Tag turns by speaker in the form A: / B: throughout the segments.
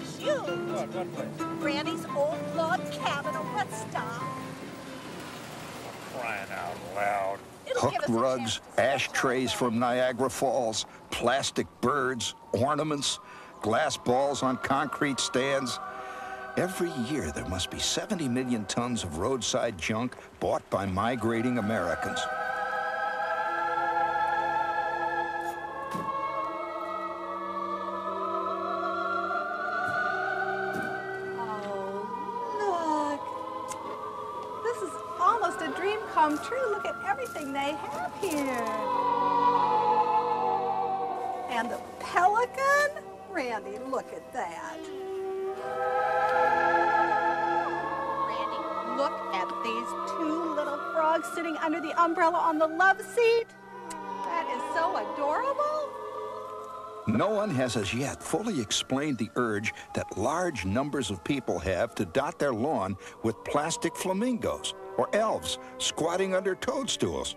A: huge.
B: What, what
C: place?
B: Granny's old
C: log
B: cabin on Stop. Crying out loud.
C: It'll Hooked rugs, ashtrays from Niagara Falls, plastic birds, ornaments, glass balls on concrete stands. Every year, there must be 70 million tons of roadside junk bought by migrating Americans.
B: Come true. Look at everything they have here. And the pelican? Randy, look at that. Randy, look at these two little frogs sitting under the umbrella on the love seat. That is so adorable.
C: No one has as yet fully explained the urge that large numbers of people have to dot their lawn with plastic flamingos or elves squatting under toadstools.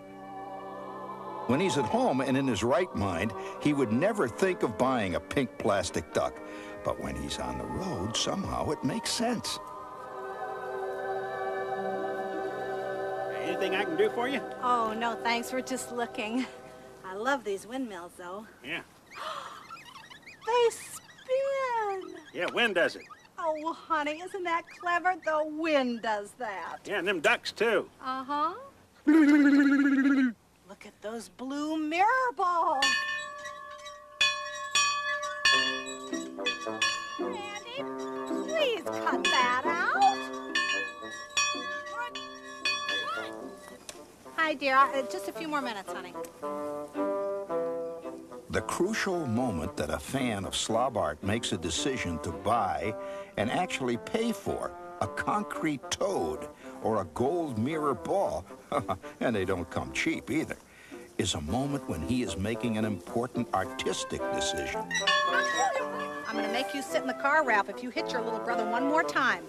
C: When he's at home and in his right mind, he would never think of buying a pink plastic duck. But when he's on the road, somehow it makes sense.
D: Anything I can do for you?
B: Oh, no, thanks. We're just looking. I love these windmills, though.
D: Yeah.
B: They spin.
D: Yeah, wind does it.
B: Oh, honey, isn't that clever? The wind does that.
D: Yeah, and them ducks too.
B: Uh-huh. Look at those blue mirror balls. Randy, please cut that out. Hi, dear. Uh, just a few more minutes, honey.
C: The crucial moment that a fan of slob art makes a decision to buy and actually pay for a concrete toad or a gold mirror ball, and they don't come cheap either, is a moment when he is making an important artistic decision.
B: I'm going to make you sit in the car, Ralph, if you hit your little brother one more time.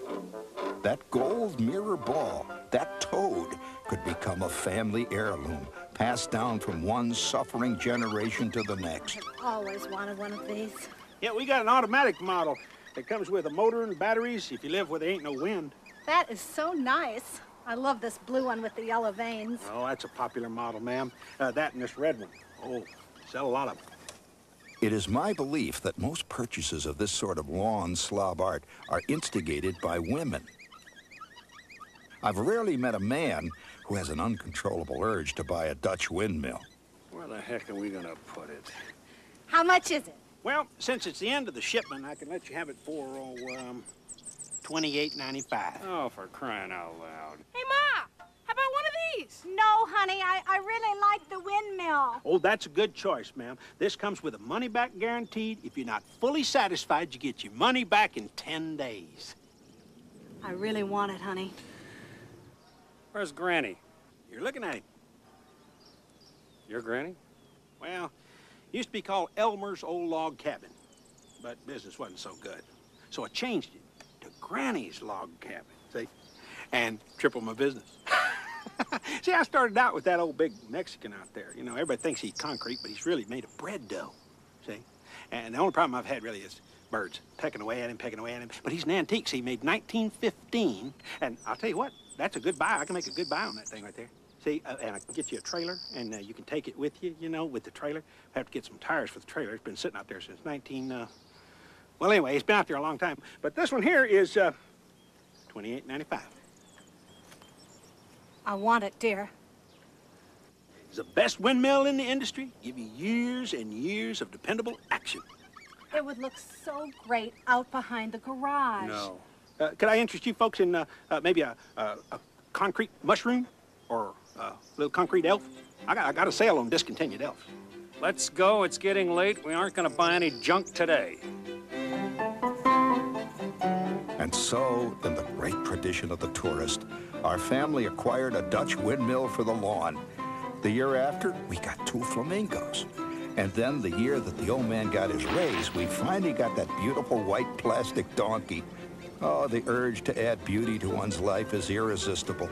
C: That gold mirror ball, that toad, could become a family heirloom, passed down from one suffering generation to the next.
B: Always wanted one of these.
D: Yeah, we got an automatic model that comes with a motor and batteries if you live where there ain't no wind.
B: That is so nice. I love this blue one with the yellow veins.
D: Oh, that's a popular model, ma'am. Uh, that and this red one. Oh, sell a lot of them.
C: It is my belief that most purchases of this sort of lawn slob art are instigated by women. I've rarely met a man who has an uncontrollable urge to buy a Dutch windmill.
D: Where the heck are we gonna put it?
B: How much is it?
D: Well, since it's the end of the shipment, I can let you have it for, oh, um, twenty-eight ninety-five.
A: Oh, for crying out loud.
E: Hey, Ma, how about one of these?
B: No, honey, I, I really like the windmill.
D: Oh, that's a good choice, ma'am. This comes with a money-back guaranteed. If you're not fully satisfied, you get your money back in ten days.
B: I really want it, honey.
A: Where's Granny?
D: You're looking at him.
A: Your Granny?
D: Well, used to be called Elmer's Old Log Cabin, but business wasn't so good. So I changed it to Granny's Log Cabin, see? And tripled my business. see, I started out with that old big Mexican out there. You know, everybody thinks he's concrete, but he's really made of bread dough, see? And the only problem I've had really is birds pecking away at him, pecking away at him. But he's an antique, see, made 1915. And I'll tell you what, that's a good buy. I can make a good buy on that thing right there. See, uh, and I can get you a trailer, and uh, you can take it with you, you know, with the trailer. I have to get some tires for the trailer. It's been sitting out there since 19, uh... Well, anyway, it's been out there a long time. But this one here is, uh, 28.95.
B: I want it, dear.
D: It's the best windmill in the industry. Give you years and years of dependable action.
B: It would look so great out behind the garage.
D: No. Uh, could I interest you folks in uh, uh, maybe a, a, a concrete mushroom or a little concrete elf? I got, I got a sale on discontinued elves.
A: Let's go. It's getting late. We aren't going to buy any junk today.
C: And so, in the great tradition of the tourist, our family acquired a Dutch windmill for the lawn. The year after, we got two flamingos. And then the year that the old man got his raise, we finally got that beautiful white plastic donkey. Oh, the urge to add beauty to one's life is irresistible.